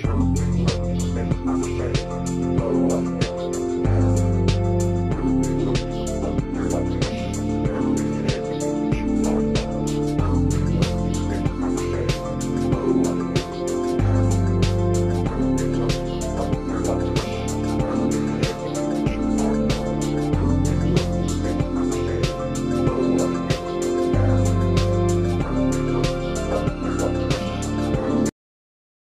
Trump.